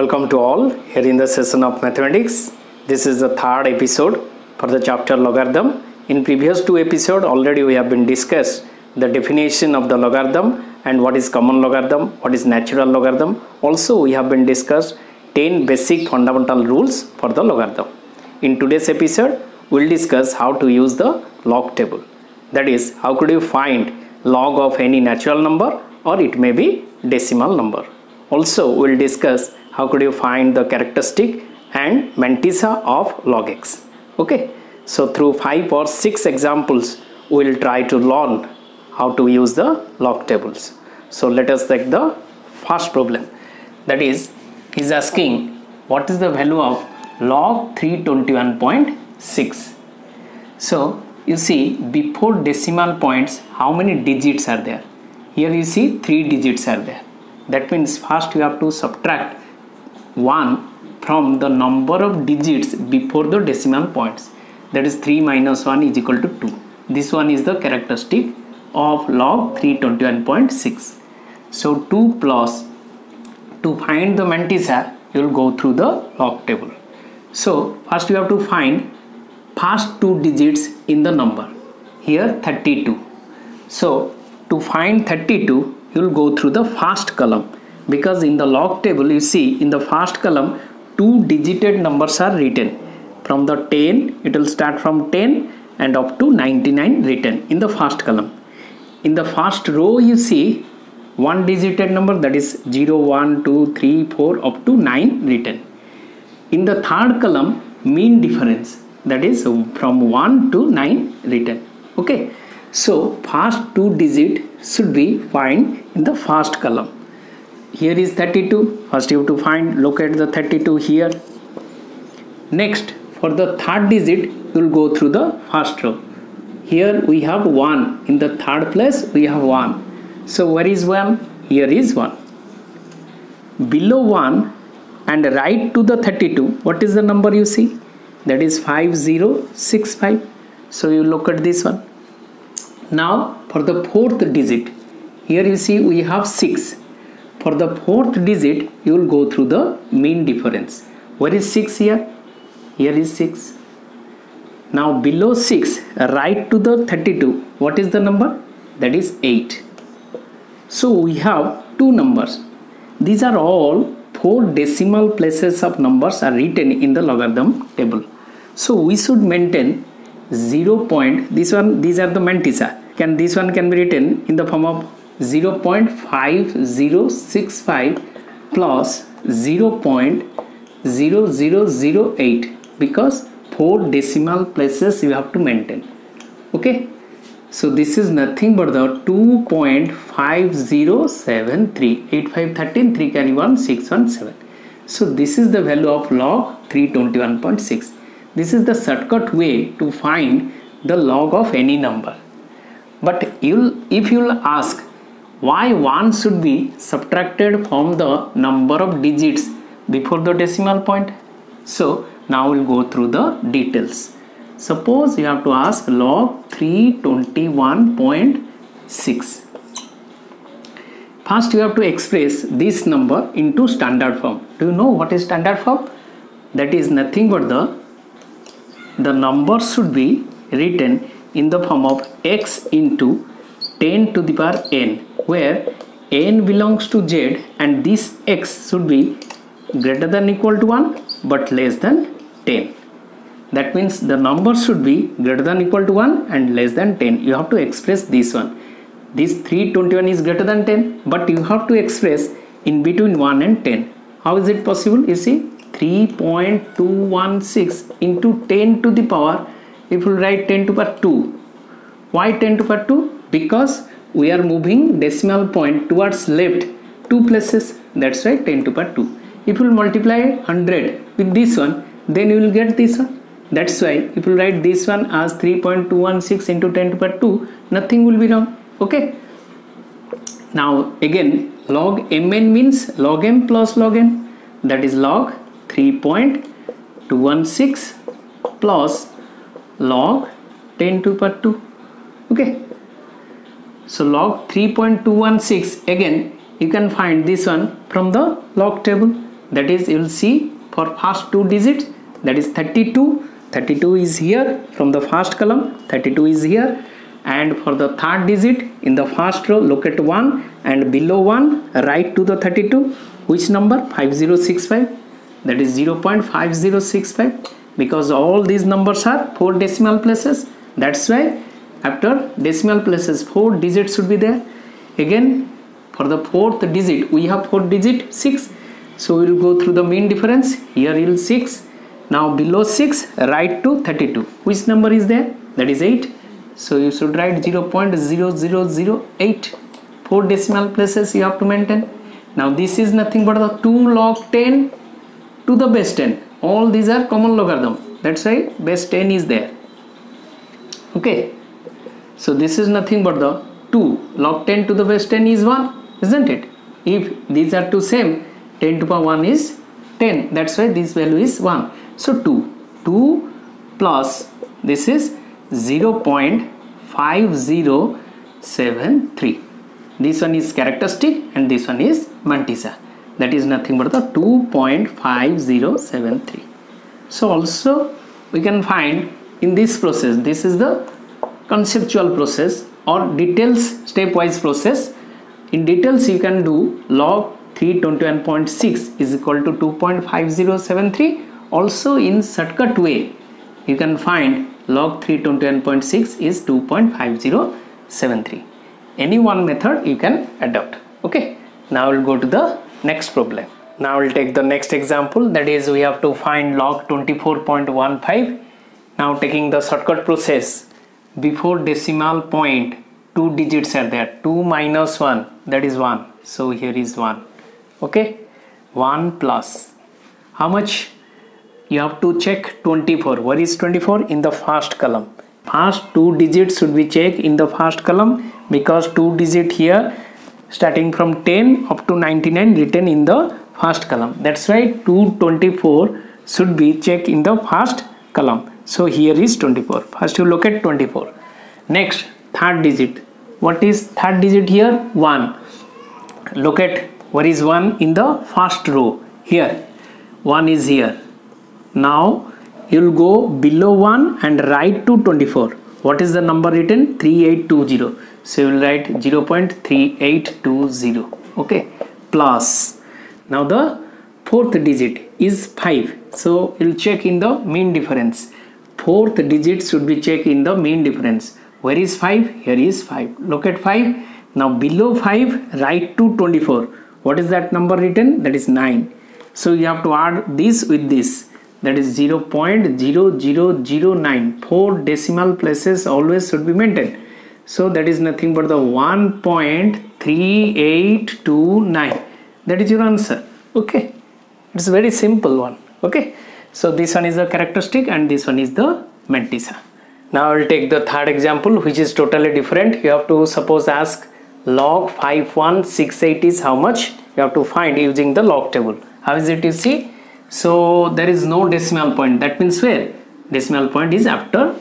Welcome to all here in the session of mathematics. This is the third episode for the chapter logarithm. In previous two episodes already we have been discussed the definition of the logarithm and what is common logarithm, what is natural logarithm. Also we have been discussed 10 basic fundamental rules for the logarithm. In today's episode we'll discuss how to use the log table. That is how could you find log of any natural number or it may be decimal number. Also we'll discuss how could you find the characteristic and mantissa of log x. Okay, so through five or six examples we'll try to learn how to use the log tables. So let us take the first problem. That is, he's asking what is the value of log 321.6. So you see before decimal points how many digits are there? Here you see three digits are there. That means first you have to subtract 1 from the number of digits before the decimal points. That is 3 minus 1 is equal to 2 this one is the characteristic of log 321.6 so 2 plus to find the mantissa you will go through the log table. So first you have to find first two digits in the number. Here 32 so to find 32 you will go through the first column because in the log table you see in the first column two digited numbers are written. From the 10 it will start from 10 and up to 99 written in the first column. In the first row you see one digited number that is 0 1 2 3 4 up to 9 written. In the third column mean difference that is from 1 to 9 written. Okay. So first two digit should be find in the first column here is 32 first you have to find locate the 32 here. Next for the third digit you will go through the first row. Here we have 1 in the third place we have 1 so where is 1 here is 1 below 1 and right to the 32 what is the number you see? That is 5065 so you look at this one. Now for the fourth digit here you see we have 6 for the fourth digit you will go through the mean difference. Where is 6 here? Here is 6 now below 6 right to the 32 what is the number? That is 8 so we have two numbers. These are all four decimal places of numbers are written in the logarithm table. So we should maintain 0 point this one these are the mantissa can this one can be written in the form of 0.5065 plus 0.0008 because four decimal places you have to maintain. Okay? So this is nothing but the 2.5073 8513 3 carry 1 617 so this is the value of log 321.6 this is the shortcut way to find the log of any number. But you'll if you'll ask why 1 should be subtracted from the number of digits before the decimal point? So now we'll go through the details. Suppose you have to ask log 321.6 first you have to express this number into standard form. Do you know what is standard form? That is nothing but the the number should be written in the form of x into 10 to the power n where n belongs to z and this x should be greater than equal to 1 but less than 10 that means the number should be greater than equal to 1 and less than 10 you have to express this one. This 321 is greater than 10 but you have to express in between 1 and 10 how is it possible? You see 3.216 into 10 to the power if you write 10 to the power 2 why 10 to the power 2 because we are moving decimal point towards left. Two places that's why 10 to power 2 if you multiply 100 with this one then you will get this one. That's why if you write this one as 3.216 into 10 to power 2 nothing will be wrong okay? Now again log mn means log m plus log n. That is log 3.216 plus log 10 to power 2 okay so log 3.216 again you can find this one from the log table. That is you will see for first two digits that is 32 32 is here from the first column 32 is here. And for the third digit in the first row look at 1 and below 1 right to the 32 which number? 5065 that is 0.5065 because all these numbers are four decimal places. That's why after decimal places four digits should be there. Again for the fourth digit we have four digit 6 so we will go through the mean difference. Here will 6 now below 6 write to 32 which number is there? That is 8 so you should write 0.0008 four decimal places you have to maintain. Now this is nothing but the 2 log 10 to the base 10 all these are common logarithm. That's why base 10 is there. Okay so this is nothing but the 2 log 10 to the base 10 is 1 isn't it? If these are two same 10 to power 1 is 10 that's why this value is 1 so 2 2 plus this is 0.5073 this one is characteristic and this one is mantissa that is nothing but the 2.5073 so also we can find in this process this is the conceptual process or details stepwise process. In details you can do log 321.6 is equal to 2.5073 also in shortcut way you can find log 321.6 is 2.5073 any one method you can adopt. Okay now we'll go to the next problem. Now we'll take the next example that is we have to find log 24.15 now taking the shortcut process before decimal point two digits are there. 2 minus 1 that is 1 so here is 1 okay? 1 plus. How much? You have to check 24 where is 24 in the first column. First two digits should be checked in the first column because two digit here starting from 10 up to 99 written in the first column. That's why 224 should be checked in the first column so here is 24 first you look at 24 next third digit. What is third digit here? 1 look at where is 1 in the first row. Here. 1 is here. Now you'll go below 1 and write to 24 what is the number written? 3820 so you'll write 0.3820 okay. Plus. Now the fourth digit is 5 so you'll check in the mean difference fourth digit should be checked in the mean difference. Where is 5 here is 5 look at 5 now below 5 write to 24 what is that number written? That is 9 so you have to add this with this. That is 0.0009 four decimal places always should be maintained. So that is nothing but the 1.3829 that is your answer. Okay. It's a very simple one. Okay so this one is the characteristic and this one is the mantissa. Now i'll take the third example which is totally different. You have to suppose ask log 5168 is how much? You have to find using the log table. How is it you see? So there is no decimal point. That means where? Decimal point is after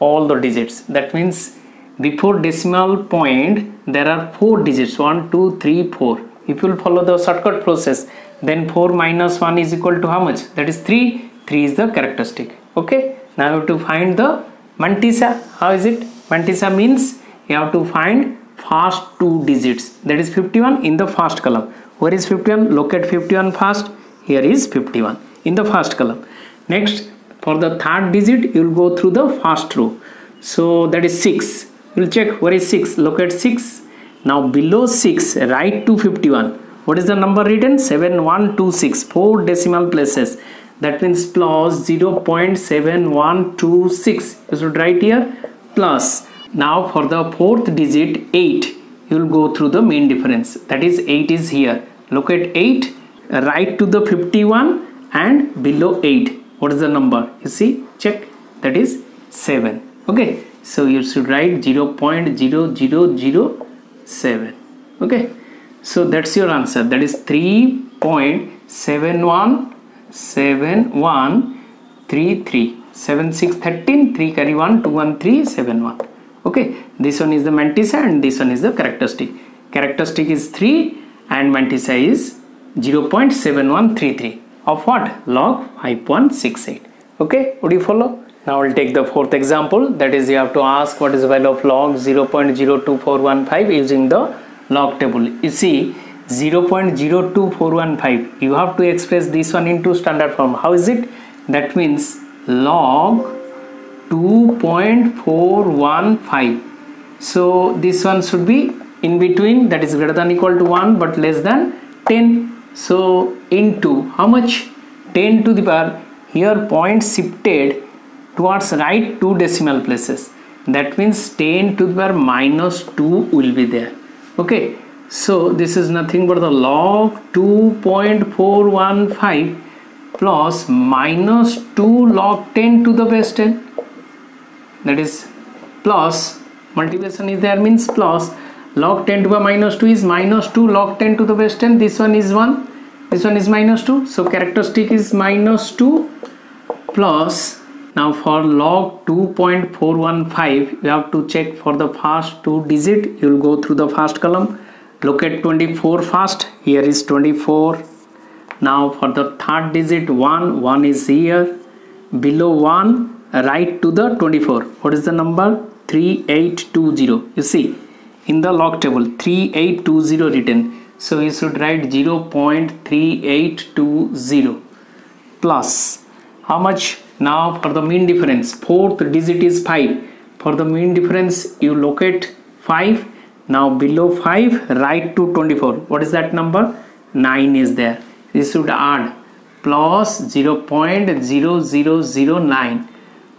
all the digits. That means before decimal point there are four digits. 1 2 3 4 if you will follow the shortcut process then 4 minus 1 is equal to how much? That is 3 3 is the characteristic. Okay? Now you have to find the mantissa. How is it? Mantissa means you have to find first two digits. That is 51 in the first column. Where is 51 locate at 51 first. Here is 51 in the first column. Next for the third digit you will go through the first row. So that is 6 you will check where is 6 locate 6 now below 6 write to 51 what is the number written? 7126 four decimal places. That means plus 0.7126 you should write here plus. Now for the fourth digit 8 you will go through the mean difference. That is 8 is here. Look at 8 right to the 51 and below 8 what is the number? You see check. That is 7 okay. So you should write 0.0007 okay so that's your answer. That is 3.717133 76 13 3 carry 1 2 1 3 7 1 okay this one is the mantissa and this one is the characteristic. Characteristic is 3 and mantissa is 0.7133 of what? Log 5.68 okay would you follow? Now we'll take the fourth example. That is you have to ask what is the value of log 0.02415 using the log table. You see 0.02415 you have to express this one into standard form. How is it? That means log 2.415 so this one should be in between. That is greater than equal to 1 but less than 10 so into how much? 10 to the power. Here point shifted towards right two decimal places. That means 10 to the power minus 2 will be there okay so this is nothing but the log 2.415 plus minus 2 log 10 to the base 10 that is plus multiplication is there means plus. Log 10 to the minus 2 is minus 2 log 10 to the base 10 this one is 1 this one is minus 2 so characteristic is minus 2 plus now for log 2.415 you have to check for the first two digit. You will go through the first column. Look at 24 first. Here is 24 now for the third digit 1 1 is here. Below 1 right to the 24 what is the number? 3820 you see in the log table 3820 written. So you should write 0.3820 plus how much? Now for the mean difference. Fourth digit is 5 for the mean difference you locate 5 now below 5 right to 24 what is that number? 9 is there. You should add plus 0.0009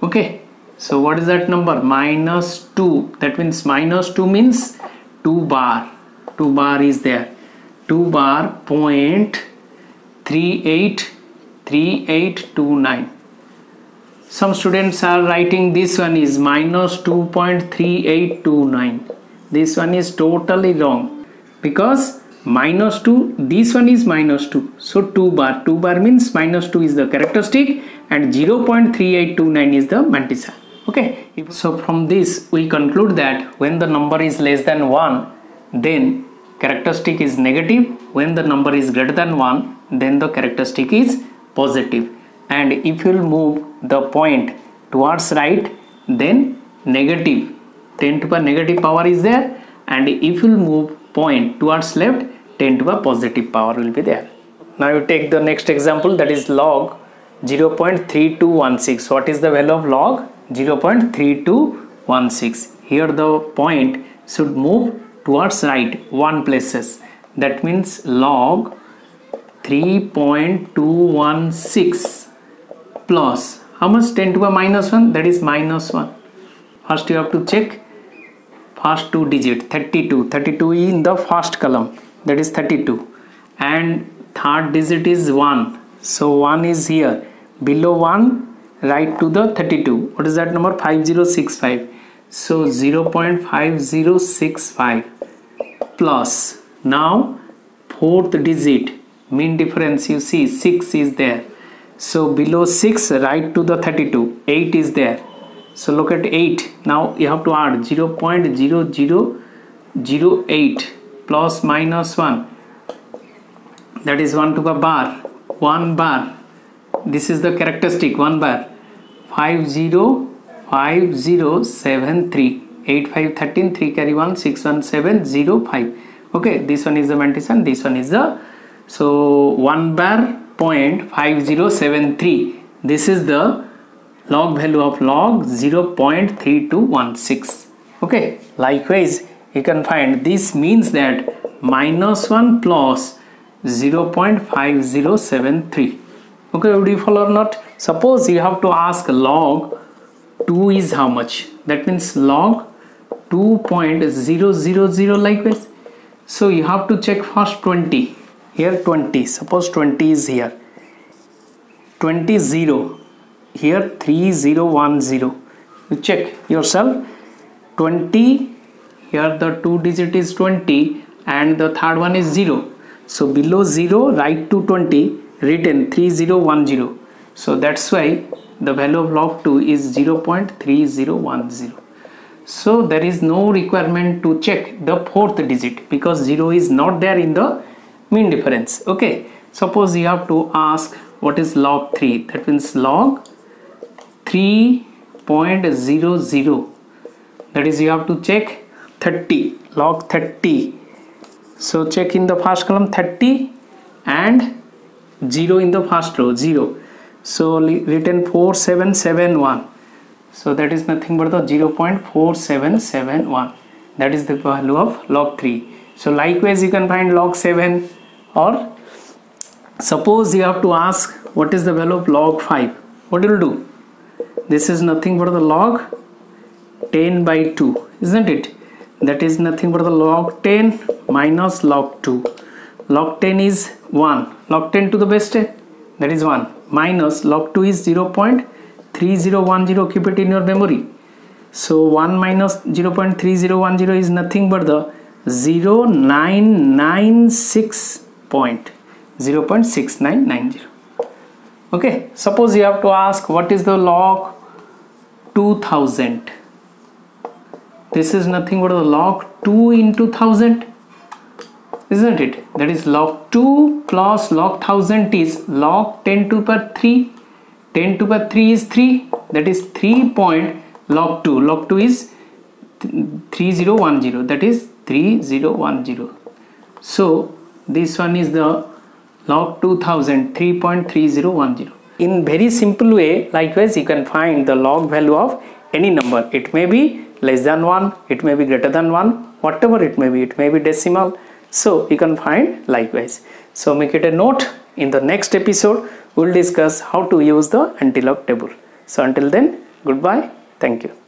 okay. So what is that number? Minus 2 that means minus 2 means 2 bar. 2 bar is there. 2 bar point 383829 some students are writing this one is minus 2.3829 this one is totally wrong because minus 2 this one is minus 2 so 2 bar 2 bar means minus 2 is the characteristic and 0.3829 is the mantissa okay? So from this we conclude that when the number is less than 1 then characteristic is negative. When the number is greater than 1 then the characteristic is positive. And if you move the point towards right then negative. 10 to the negative power is there. And if you move point towards left 10 to the positive power will be there. Now you take the next example that is log 0.3216 what is the value of log? 0.3216 here the point should move towards right one places. That means log 3.216 plus. How much 10 to the minus 1 that is minus 1 first you have to check. First two digit 32 32 in the first column. That is 32 and third digit is 1 so 1 is here. Below 1 right to the 32 what is that number? 5065 so 0.5065 plus. Now fourth digit mean difference you see 6 is there. So below 6 right to the 32 8 is there. So look at 8 now you have to add 0.0008 plus minus 1 that is 1 to the bar 1 bar. This is the characteristic 1 bar. 505073 8513 3 carry 1 61705 okay this one is the mantis and this one is the so 1 bar point 5073 this is the log value of log 0.3216 okay likewise you can find this means that minus 1 plus 0.5073 okay follow or not? Suppose you have to ask log 2 is how much? That means log 2.000 likewise. So you have to check first 20 here 20 suppose 20 is here. 20 0 here 3010 you check yourself. 20 here the two digit is 20 and the third one is 0 so below 0 write to 20 written 3010 so that's why the value of log 2 is 0.3010 so there is no requirement to check the fourth digit because 0 is not there in the mean difference. Okay. Suppose you have to ask what is log 3 that means log 3.00 that is you have to check 30 log 30 so check in the first column 30 and 0 in the first row 0 so written 4771 so that is nothing but the 0.4771 that is the value of log 3 so likewise you can find log 7 or suppose you have to ask what is the value of log 5 what will do? This is nothing but the log 10 by 2 isn't it? That is nothing but the log 10 minus log 2 log 10 is 1 log 10 to the 10 that is 1 minus log 2 is 0.3010 keep it in your memory. So 1 minus 0.3010 is nothing but the 0996 point 0.6990 okay suppose you have to ask what is the log 2000 this is nothing but the log 2 into 1000 isn't it? That is log 2 plus log 1000 is log 10 to the power 3 10 to the power 3 is 3 that is 3 point log 2 log 2 is 3010 that is 3010 so this one is the log 2000 3.3010 in very simple way likewise you can find the log value of any number. It may be less than 1 it may be greater than 1 whatever it may be it may be decimal. So you can find likewise. So make it a note. In the next episode we'll discuss how to use the anti-log table. So until then goodbye. Thank you